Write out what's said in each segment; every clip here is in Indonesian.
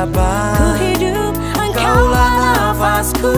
dapat. Ku hidup Engkaulah nafasku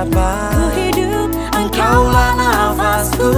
Ku hidup engkau Kaulah nafasku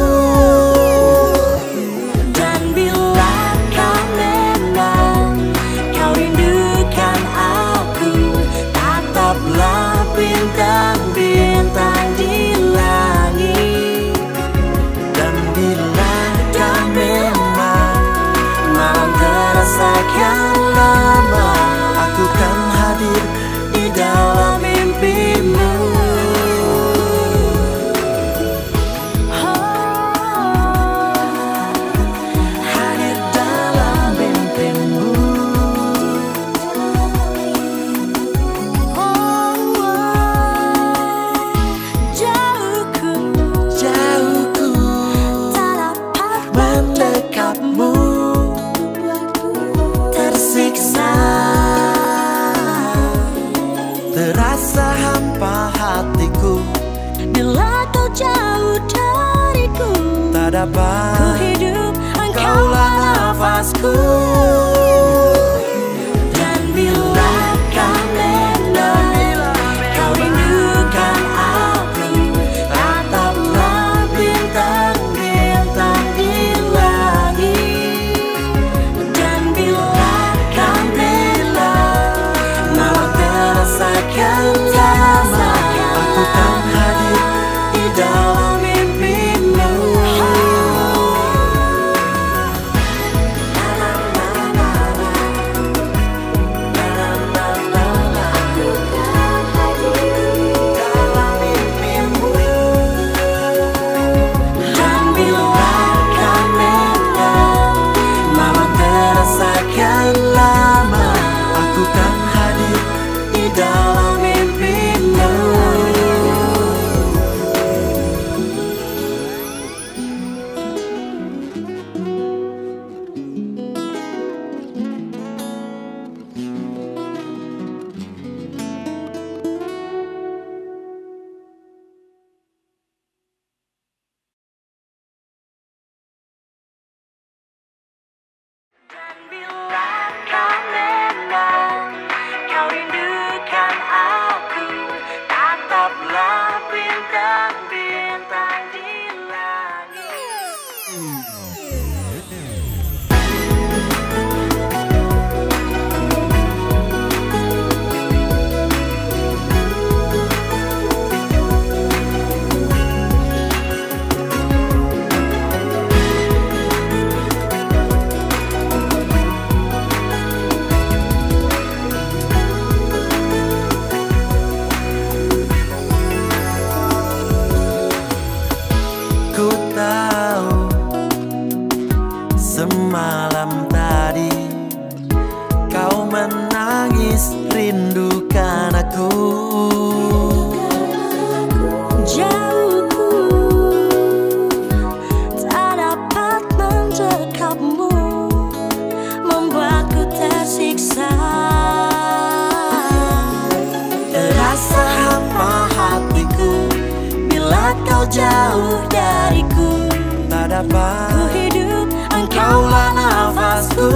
kau jauh dariku. Tak dapat ku hidup, engkaulah nafasku.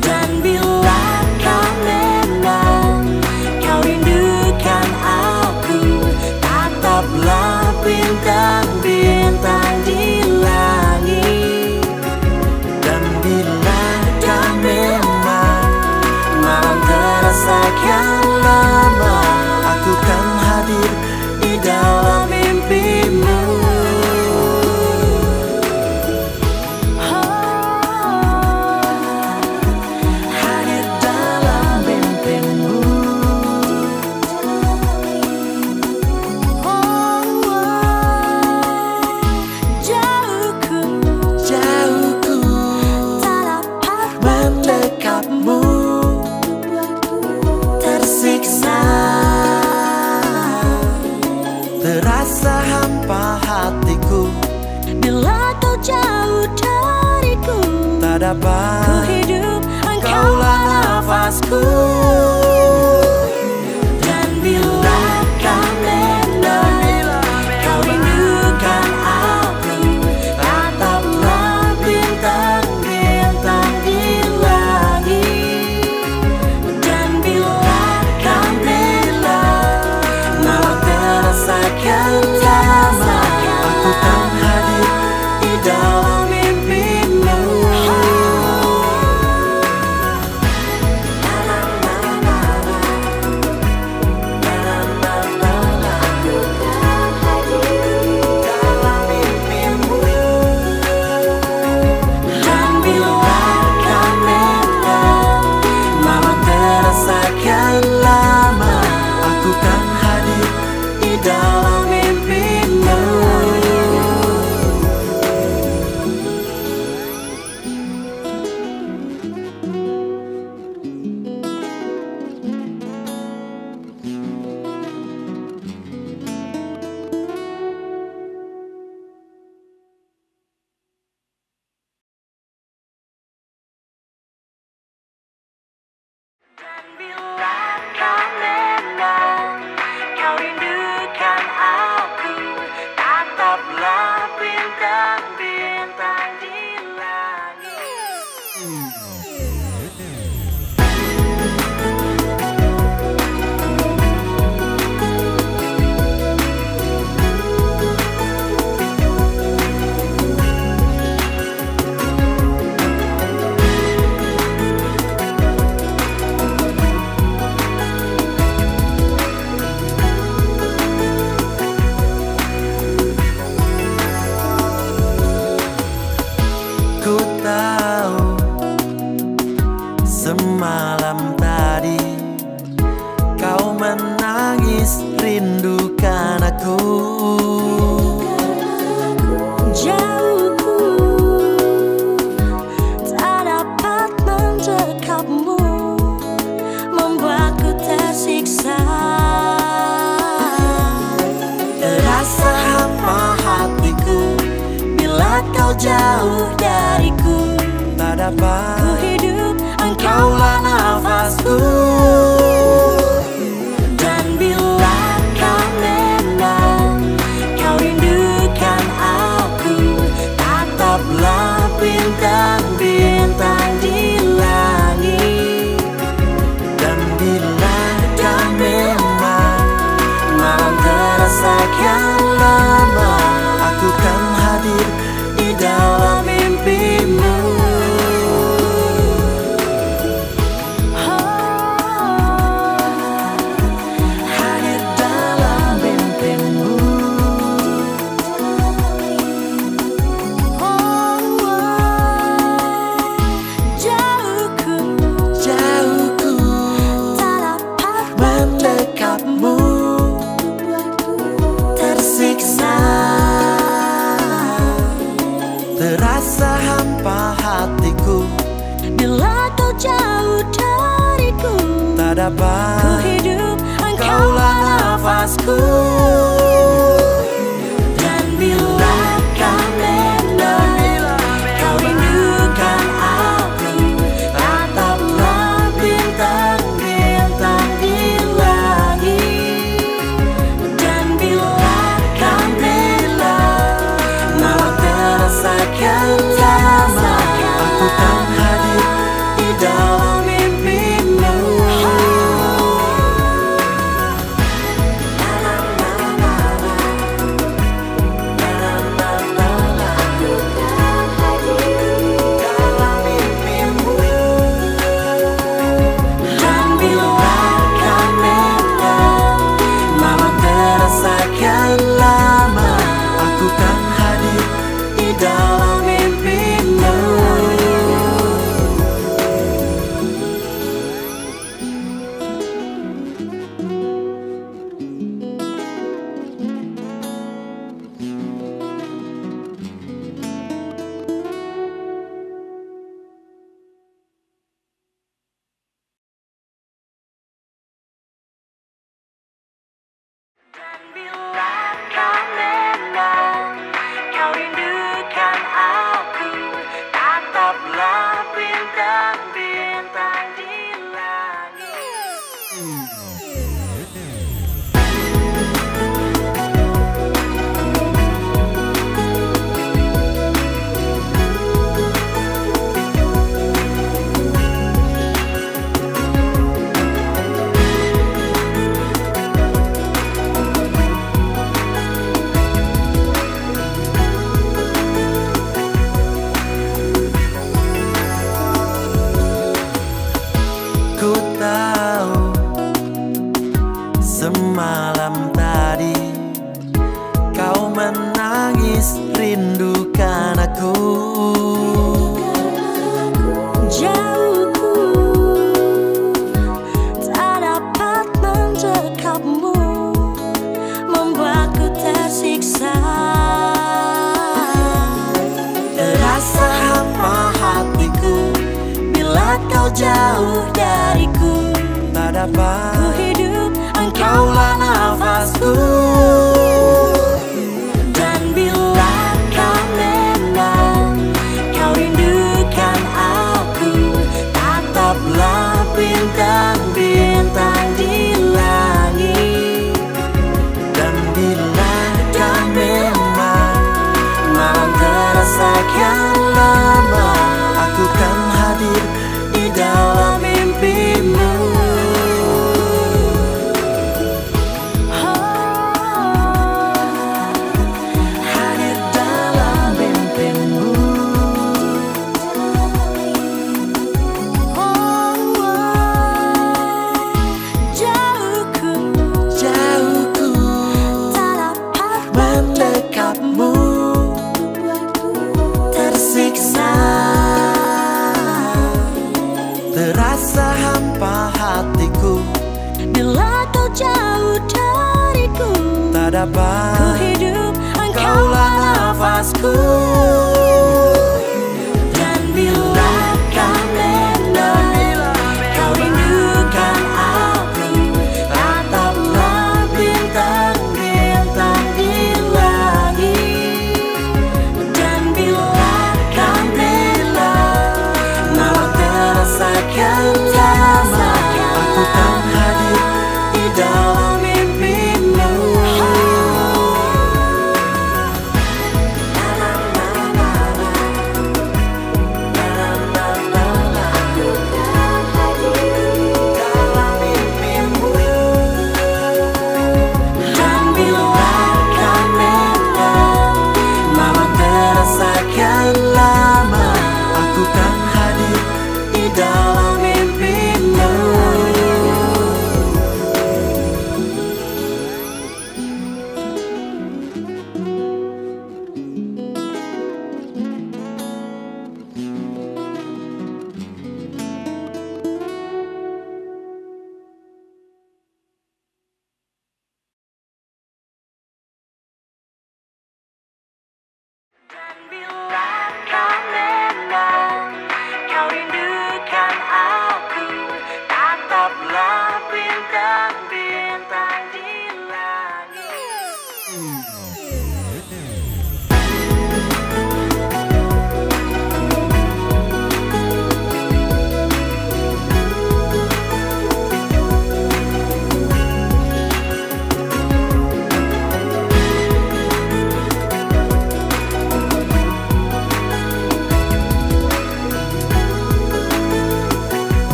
Dan bila kau memang kau rindukan aku. Tataplah pintar-bintang di langit. Dan bila kau memang mau merasakan lama.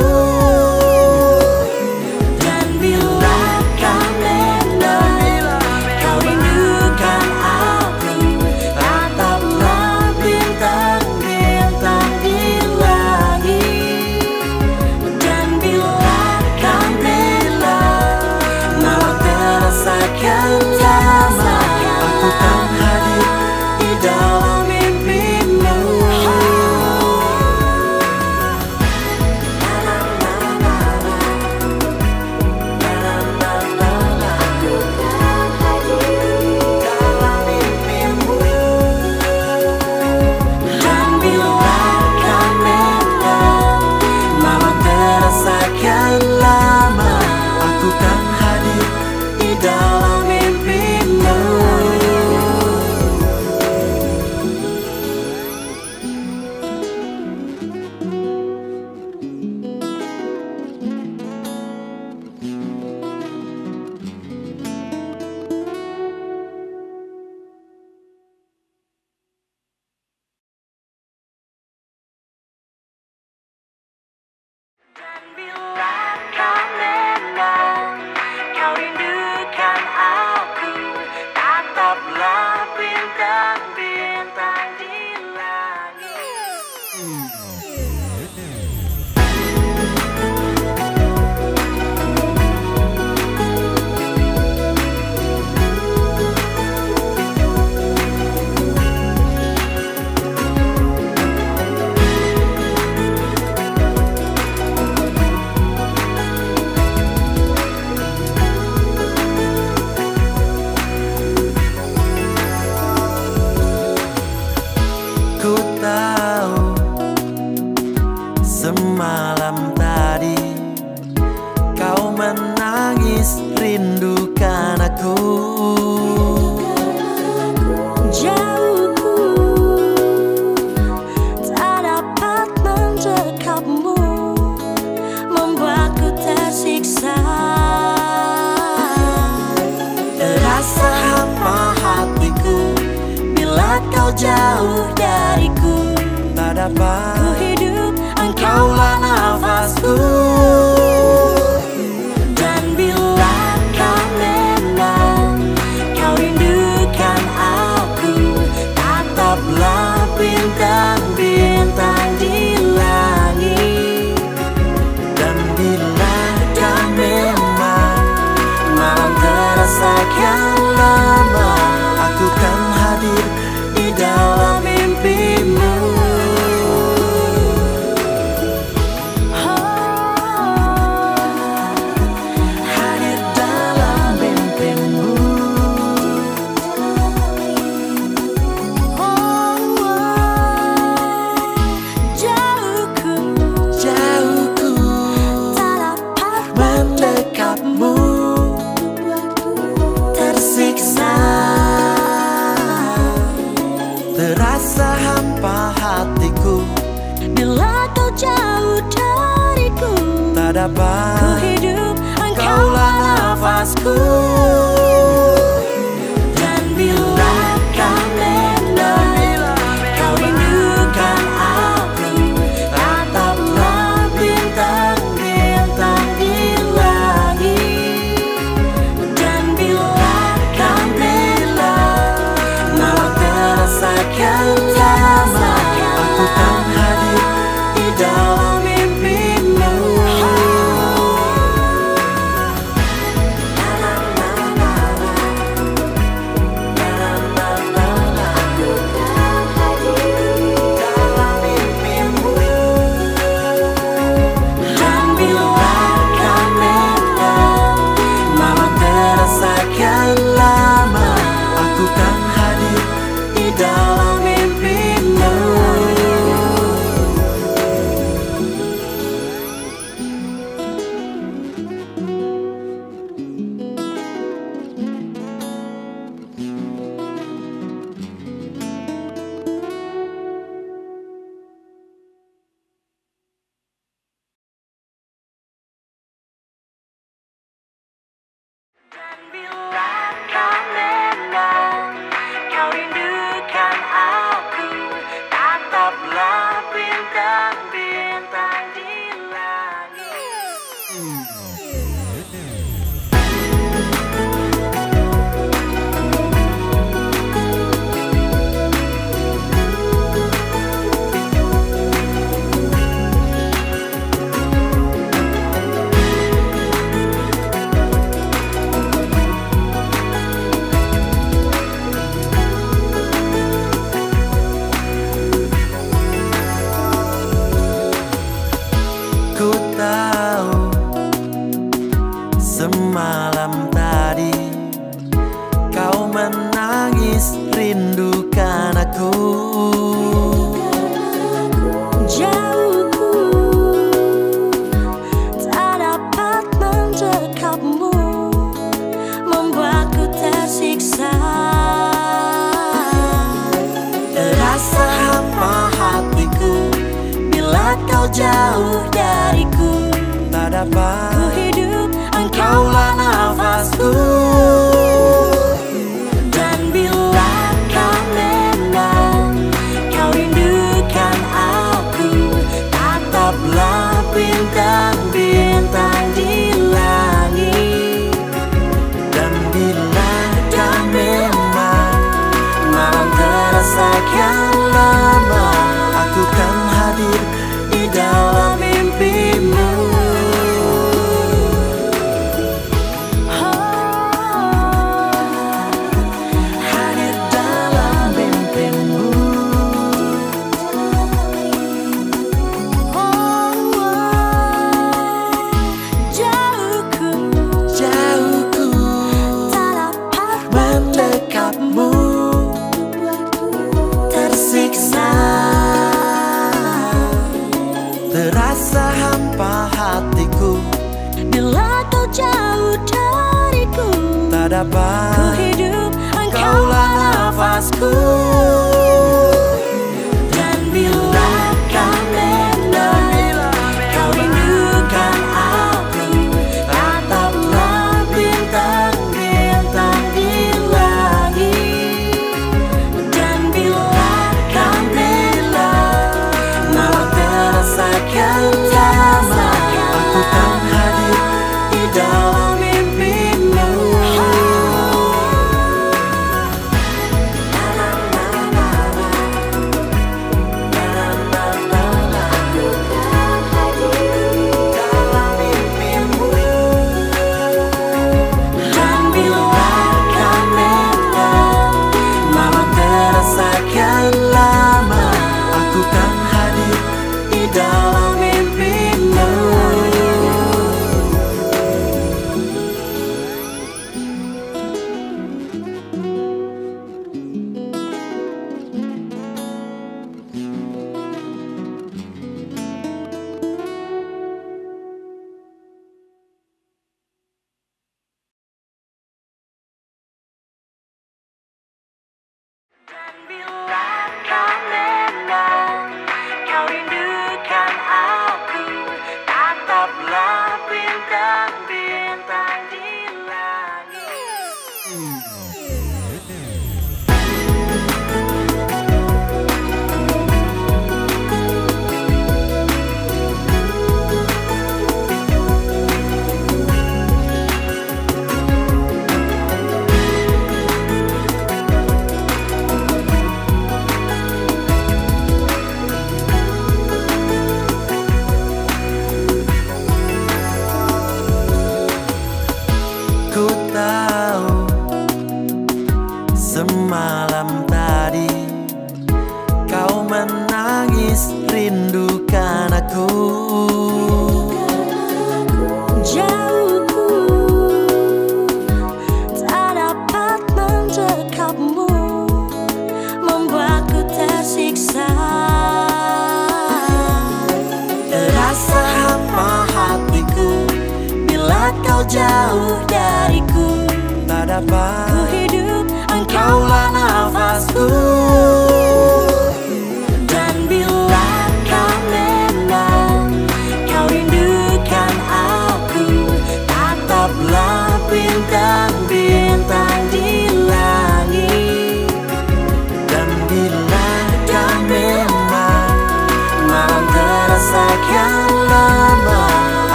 Ooh.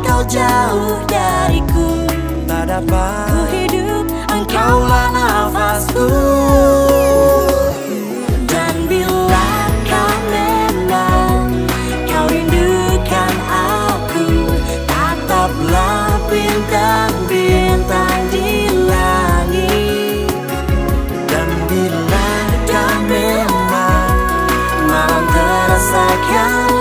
kau jauh dariku. Tak dapat ku hidup, engkaulah nafasku. Dan bila kau memang kau rindukan aku tak Tataplah pintar-bintang di langit. Dan bila kau memang malam terasa kau